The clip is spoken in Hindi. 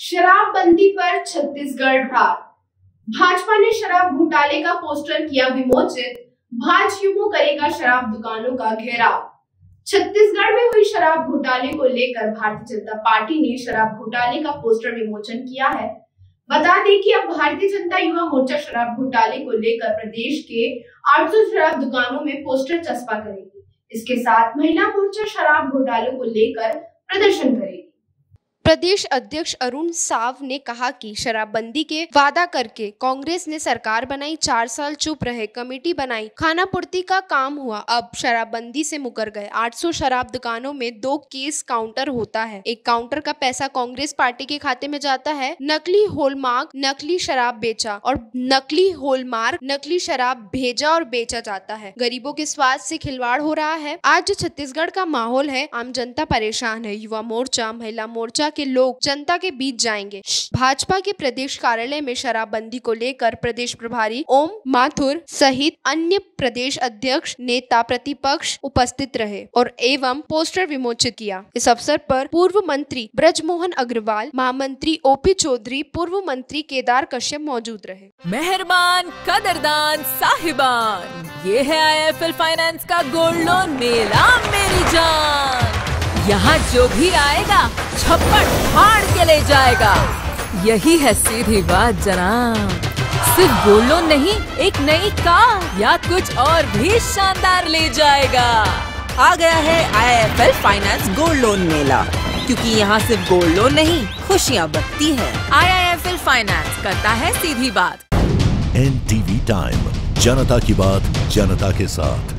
शराबबंदी पर छत्तीसगढ़ रार भाजपा ने शराब घोटाले का पोस्टर किया विमोचित। भाजयुमो करेगा शराब दुकानों का घेराव। छत्तीसगढ़ में हुई शराब घोटाले को लेकर भारतीय जनता पार्टी ने शराब घोटाले का पोस्टर विमोचन किया है। बता दें कि अब भारतीय जनता युवा मोर्चा शराब घोटाले को लेकर प्रदेश के 800 शराब दुकानों में पोस्टर चस्पा करेगी। इसके साथ महिला मोर्चा शराब घोटाले को लेकर प्रदर्शन करेगी। प्रदेश अध्यक्ष अरुण साव ने कहा कि शराबबंदी के वादा करके कांग्रेस ने सरकार बनाई, चार साल चुप रहे, कमेटी बनाई, खाना पूर्ति का काम हुआ। अब शराबबंदी से मुकर गए। 800 शराब दुकानों में दो केस काउंटर होता है। एक काउंटर का पैसा कांग्रेस पार्टी के खाते में जाता है। नकली होलमार्क, नकली शराब बेचा और नकली होलमार्क, नकली शराब भेजा और बेचा जाता है। गरीबों के स्वास्थ्य से खिलवाड़ हो रहा है। आज छत्तीसगढ़ का माहौल है। आम जनता परेशान है। युवा मोर्चा, महिला मोर्चा के लोग जनता के बीच जाएँगे। भाजपा के प्रदेश कार्यालय में शराबबंदी को लेकर प्रदेश प्रभारी ओम माथुर सहित अन्य प्रदेश अध्यक्ष, नेता प्रतिपक्ष उपस्थित रहे और एवं पोस्टर विमोचित किया। इस अवसर पर पूर्व मंत्री ब्रजमोहन अग्रवाल, महामंत्री ओपी चौधरी, पूर्व मंत्री केदार कश्यप मौजूद रहे। मेहरबान कदरदान साहिबान, ये है आई फाइनेंस का गोल्ड लोन मेला, मेरी जान। यहाँ जो भी आएगा छप्पड़ फाड़ के ले जाएगा। यही है सीधी बात जनाब। सिर्फ़ गोल्ड लोन नहीं एक नई कार या कुछ और भी शानदार ले जाएगा। आ गया है IIFL फाइनेंस गोल्ड लोन मेला। क्योंकि यहाँ सिर्फ़ गोल्ड लोन नहीं खुशियाँ बरती है। IIFL फाइनेंस करता है सीधी बात। एन टीवी टाइम जनता की बात जनता के साथ।